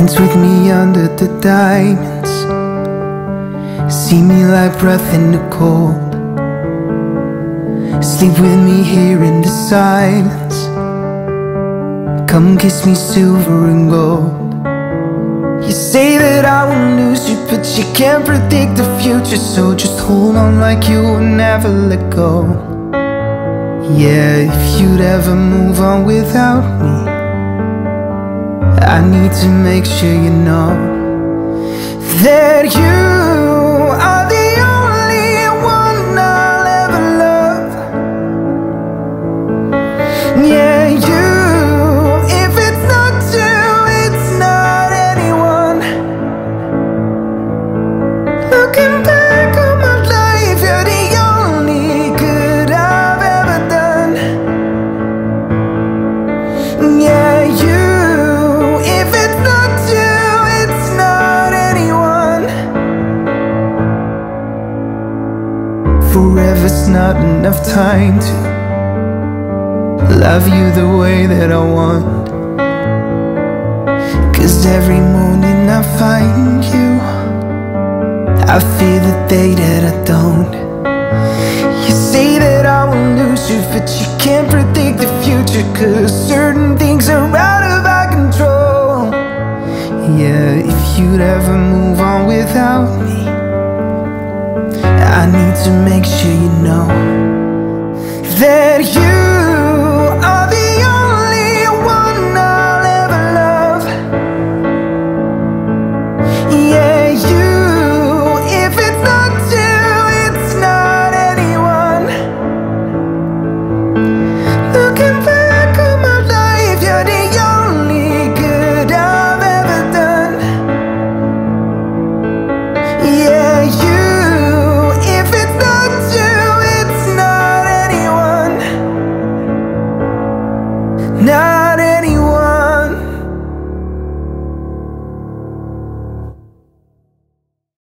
Dance with me under the diamonds. See me like breath in the cold. Sleep with me here in the silence. Come kiss me silver and gold. You say that I will lose you But you can't predict the future So just hold on like you will never let go. Yeah, if you'd ever move on without me I need to make sure you know That you are Forever's not enough time to Love you the way that I want. Cause every morning I find you I fear the day that I don't. You say that I will lose you But you can't predict the future Cause certain things are out of our control. Yeah, if you'd ever move on without me to make sure you know that you are the only one I'll ever love. Yeah, you. If it's not you, it's not anyone. Looking back on my life, you're the only not in